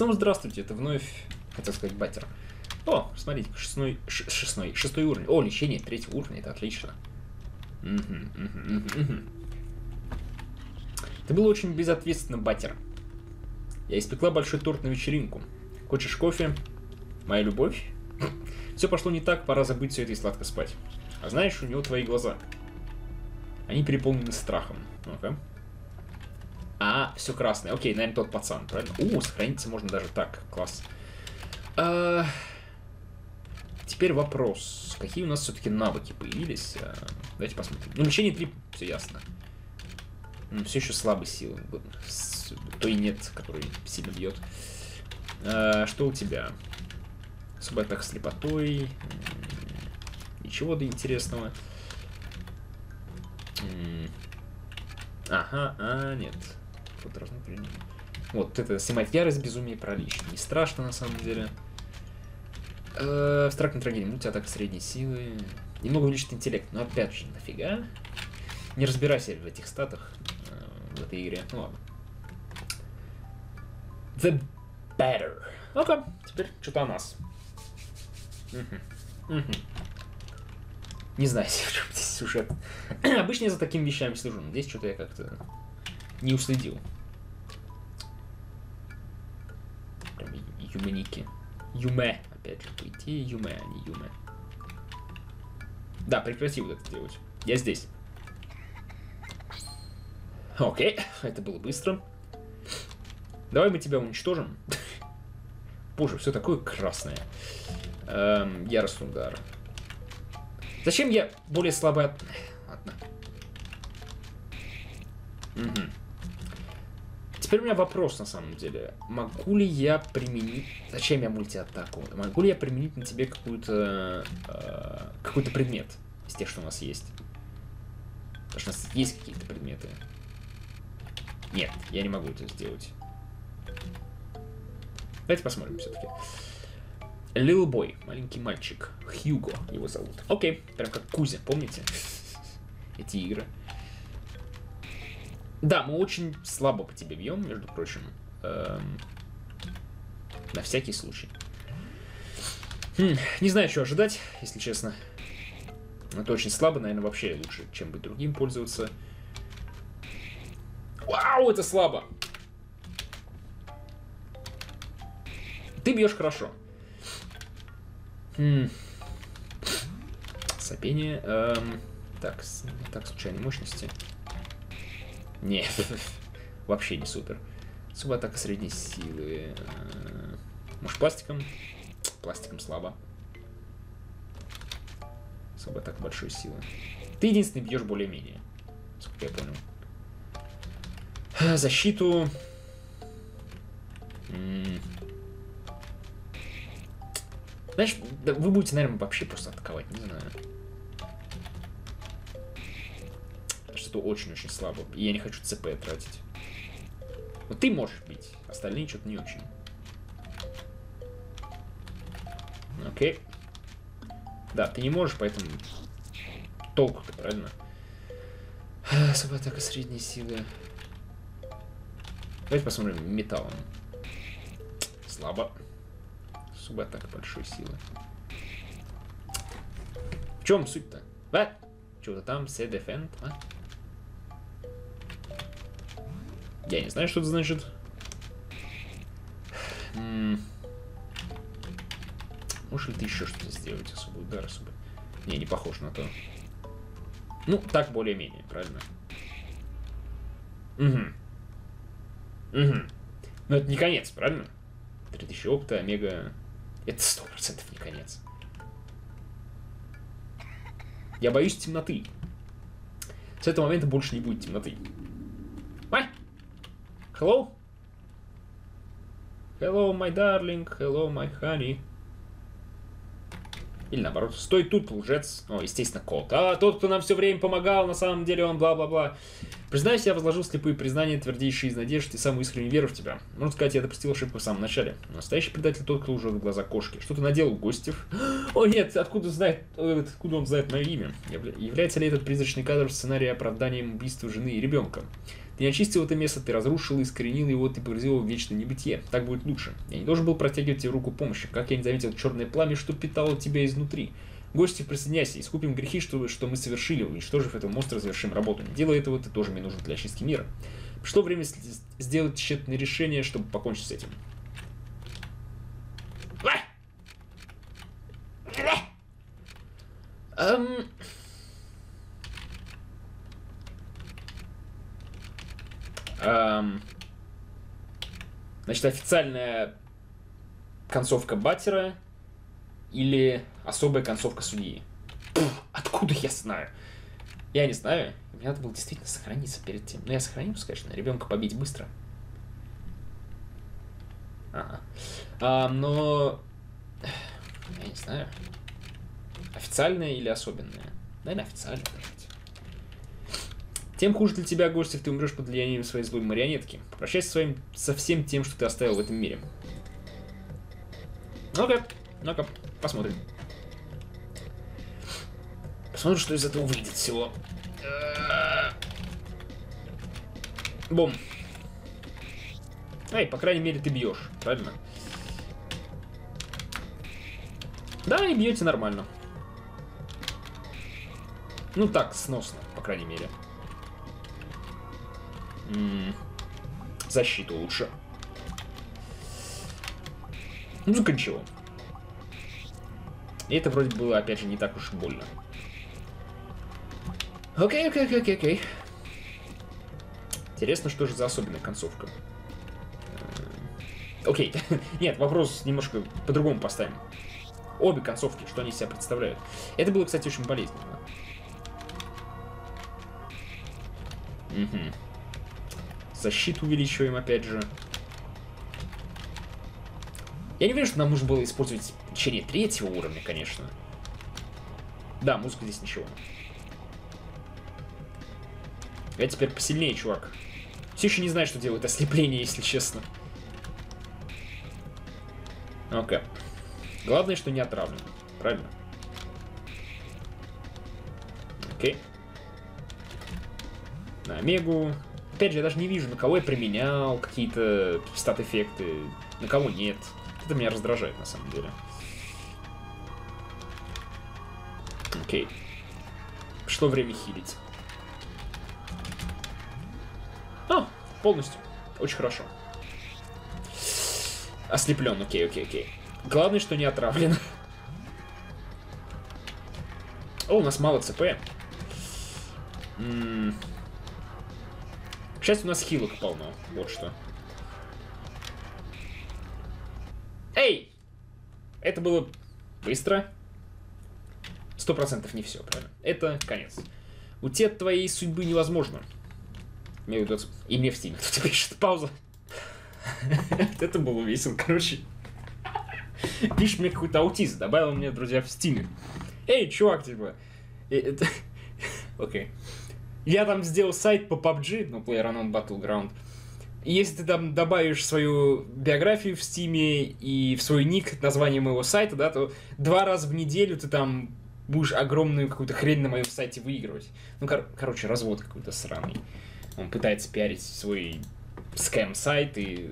снова здравствуйте, это вновь, хотел сказать, батер. О, смотрите, шестной, шестной, шестой уровень. О, лечение третьего уровня, это отлично. Мгм, мгм. Ты был очень безответственно, батер. Я испекла большой торт на вечеринку. Хочешь кофе? Моя любовь? Все пошло не так, пора забыть все это и сладко спать. А знаешь, у него твои глаза. Они переполнены страхом. Ну-ка. Все красное. Окей, наверное, тот пацан, правильно? У, сохраниться можно даже так. Класс. А, Теперь вопрос. Какие у нас все-таки навыки появились? А, Давайте посмотрим. Ну, лечение 3, все ясно. Все еще слабой силы. То и нет, который сильно бьет. А, Что у тебя? Особая атака слепотой. Ничего до интересного. Ага, а, нет. Вот должно принять. Вот это снимает ярость, безумие, паралич. Не страшно на самом деле. Э, Абстрактная трагедия. Мультиатака средней силы. Немного увеличит интеллект. Но опять же, нафига? Не разбирайся в этих статах э, в этой игре. Ну ладно. The better. Ну-ка, теперь что-то о нас. Не знаю, в чем здесь сюжет. Обычно я за такими вещами слежу, но здесь что-то я как-то не уследил. Юманики. Юме, опять же, по идее, юме, а не юме. Да, прекрати вот это делать. Я здесь. Окей, это было быстро. Давай мы тебя уничтожим. Боже, все такое красное. Эм, яростный удар. Зачем я более слабый. Ладно. Мгм. Теперь у меня вопрос на самом деле. Могу ли я применить... Зачем я мультиатаку? Могу ли я применить на тебе какую-то... э, какой-то предмет из тех, что у нас есть? Потому что у нас есть какие-то предметы. Нет, я не могу это сделать. Давайте посмотрим все-таки. Lil Boy, маленький мальчик. Хьюго его зовут. Окей, прям как Кузя, помните? Эти игры. Да, мы очень слабо по тебе бьем, между прочим. Эм, на всякий случай. Хм, не знаю, что ожидать, если честно. Это очень слабо, наверное, вообще лучше, чем быть другим пользоваться. Вау, это слабо! Ты бьешь хорошо. Хм. Сопение. эм, так, так, случайной мощности. Не, вообще не супер. Особая атака средней силы. э, Может, пластиком? Пластиком слабо. Особая атака большой силы. Ты единственный бьешь более-менее. Сколько я понял. Э, Защиту. Знаешь, вы будете, наверное, вообще просто атаковать, не знаю. Что-то очень-очень слабо. И я не хочу ЦП тратить. Вот ты можешь бить, остальные что-то не очень. Окей. Да, ты не можешь, поэтому толку-то, правильно? Особая атака средней силы. Давайте посмотрим металлом. Слабо. Особая атака большой силы. В чем суть-то? А? Что-то там, се defend, а? Я не знаю, что это значит. М. Можешь ли ты еще что-то сделать? Особый удар, особый... Не, не похож на то. Ну, так более-менее, правильно? Угу. Угу. Но это не конец, правильно? 3000 опыта, омега... Это сто процентов не конец. Я боюсь темноты. С этого момента больше не будет темноты. Hello? Hello, my darling. Hello, my honey. Или наоборот, стой тут, лжец. О, естественно, кот. А тот, кто нам все время помогал, на самом деле он бла-бла-бла. Признаюсь, я возложил слепые признания, твердейшие из надежд и самую искреннюю веру в тебя. Можно сказать, я допустил ошибку в самом начале. Настоящий предатель тот, кто уже в глаза кошки. Что ты наделал, Гостев? О нет, откуда знает, э, откуда он знает мое имя? Является ли этот призрачный кадр в сценарии оправданием убийства жены и ребенка? Ты не очистил это место, ты разрушил и искоренил его, ты погрузил его в вечное небытие. Так будет лучше. Я не должен был протягивать тебе руку помощи. Как я не заметил черное пламя, что питало тебя изнутри. Гости, присоединяйся, искупим грехи, что, что мы совершили, уничтожив этого монстра, завершим работу. Не делай этого, ты тоже мне нужен для очистки мира. Пришло время сделать тщетное решение, чтобы покончить с этим. Эм... Эм... Значит, официальная концовка Батера или особая концовка судьи? Пфф, откуда я знаю? Я не знаю. Мне надо было действительно сохраниться перед тем. Ну, я сохранился, конечно. Ребенка побить быстро. Ага. А, но... Я не знаю. Официальная или особенная? Наверное, официальная, может тем хуже для тебя, Гостев, ты умрешь под влиянием своей злой марионетки. Попрощайся со, своим, со всем тем, что ты оставил в этом мире. Ну-ка, ну-ка, посмотрим. Посмотрим, что из этого выйдет всего. Бум. Эй, по крайней мере, ты бьешь, правильно? Да, и бьете нормально. Ну так, сносно, по крайней мере. М -м, защиту лучше. Музыка ничего. И это вроде было, опять же, не так уж больно. Окей, окей, окей, окей, окей. Интересно, что же за особенная концовка. Э, окей. Нет, вопрос немножко по-другому поставим. Обе концовки, что они из себя представляют. Это было, кстати, очень болезненно. Угу. Защиту увеличиваем, опять же. Я не уверен, что нам нужно было использовать течение третьего уровня, конечно. Да, музыка здесь ничего. Я теперь посильнее, чувак. Все еще не знаю, что делает ослепление, если честно. Окей. Okay. Главное, что не отравлен. Правильно? Окей. Okay. На Омегу опять же, я даже не вижу, на кого я применял какие-то стат-эффекты, на кого нет. Это меня раздражает, на самом деле. Окей. Пришло время хилить. А, полностью. Очень хорошо. Ослеплен, окей, окей, окей. Главное, что не отравлен. О, у нас мало ЦП. М к счастью, у нас хилок полно. Вот что. Эй! Это было быстро. Сто процентов не все, правильно? Это конец. У тебя твоей судьбы невозможно. Мне удается... И мне в стиме кто-то пишет. Пауза. Это было весело, короче. Пишет мне какой-то аутист. Добавил мне, друзья, в стиме. Эй, чувак, типа... Окей. Я там сделал сайт по PUBG, ну, PlayerUnknown Battleground. Если ты там добавишь свою биографию в Стиме и в свой ник название моего сайта, да, то два раза в неделю ты там будешь огромную какую-то хрень на моем сайте выигрывать. Ну, кор- короче, развод какой-то сраный. Он пытается пиарить свой скэм-сайт и...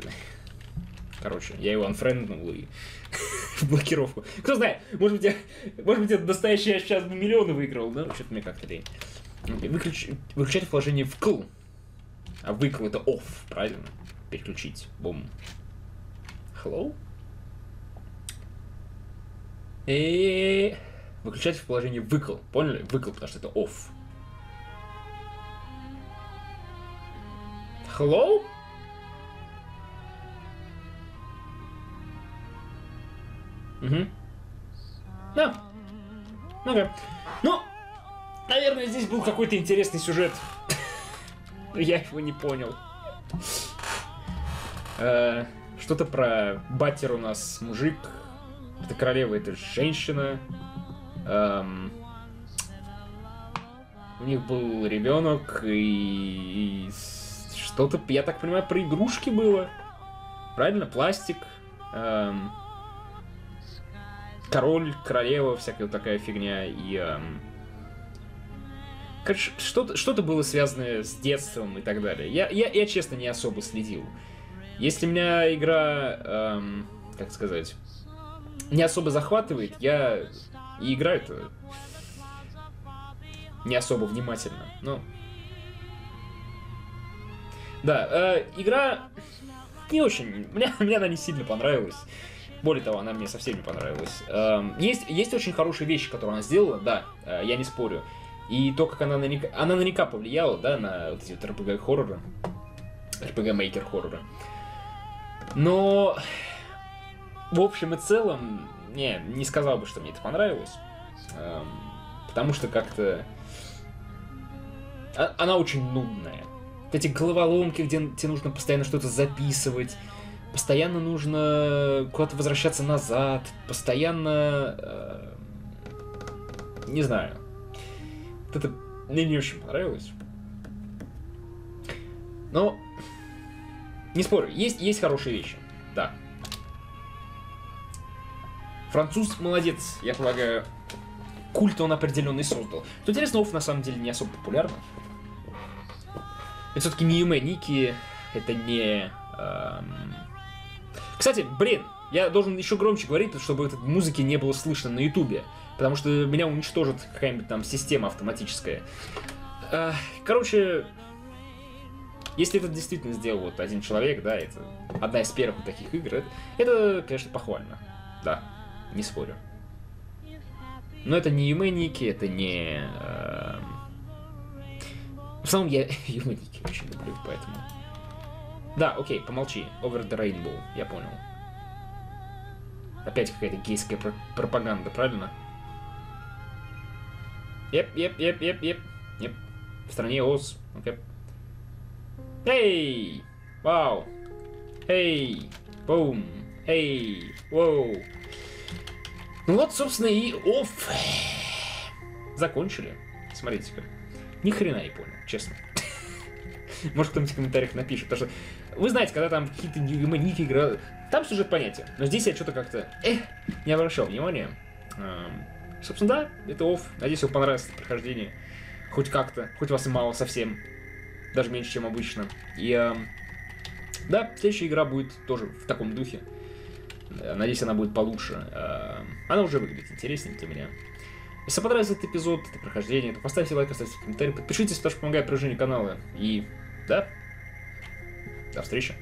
Короче, я его анфренднул и в блокировку. Кто знает, может быть, я, может быть, это настоящий я сейчас бы миллионы выиграл, да? Что-то мне как-то лень. Выключ... Выключать положение вкл. А выкл это off, правильно? Переключить. Бум. Hello? И выключать в положении выкл. Поняли? Выкл, потому что это off. Hello? Угу. Да. Ну, okay. ну, Наверное, здесь был какой-то интересный сюжет. Я его не понял. Э, что-то про батер у нас мужик. Это королева, это женщина. Эм... у них был ребенок, и, и что-то, я так понимаю, про игрушки было. Правильно? Пластик. Эм, король, королева, всякая вот такая фигня. И эм, Короче, что-то что было связанное с детством и так далее. Я, я, я, честно, не особо следил. Если меня игра, эм, как сказать, не особо захватывает, я и играю-то не особо внимательно. Но... Да, э, игра не очень... Мне, мне она не сильно понравилась. Более того, она мне совсем не понравилась. Эм, есть, есть очень хорошие вещи, которые она сделала, да, э, я не спорю. И то, как она наверняка, она наверняка повлияла, да, на вот эти вот RPG-хорроры, RPG-мейкер-хорроры. Но, в общем и целом, не, не сказал бы, что мне это понравилось. Эм, потому что как-то... А, она очень нудная. Вот эти головоломки, где тебе нужно постоянно что-то записывать, постоянно нужно куда-то возвращаться назад, постоянно... Э, не знаю это мне не очень понравилось. Но, не спорю, есть, есть хорошие вещи, да. Француз молодец, я полагаю, культ он определенный создал. Что интересно, Офф на самом деле не особо популярна. Это все-таки не Юме Ники, это не... Эм... Кстати, блин, я должен еще громче говорить, чтобы этой музыки не было слышно на ютубе. Потому что меня уничтожит какая-нибудь там система автоматическая. Короче, если это действительно сделал вот один человек, да, это одна из первых таких игр, это, это конечно, похвально. Да, не спорю. Но это не Юмэники, это не... Э... В основном я Юмэники очень люблю, поэтому... Да, окей, помолчи. Over the Rainbow, я понял. Опять какая-то гейская пропаганда, правильно? Yep, yep, yep, yep, yep. Yep. В стране Оз. Окей. Эй! Вау! Эй! Бум! Эй! Воу! Ну вот, собственно, и оф. Закончили. Смотрите-ка. Ни хрена не понял, честно. Может, кто-нибудь в комментариях напишет. Потому что вы знаете, когда там какие-то ники играют, там сюжет понятия. Но здесь я что-то как-то, эх, не обращал внимания. Собственно, да, это оф. Надеюсь, вам понравилось прохождение. Хоть как-то, хоть вас и мало совсем. Даже меньше, чем обычно. И, э, да, следующая игра будет тоже в таком духе. Э, надеюсь, она будет получше. Э, она уже выглядит интереснее для меня. Если понравился этот эпизод, это прохождение, то поставьте лайк, оставьте комментарий, подпишитесь, потому что помогает продвижению канала. И, да, до встречи.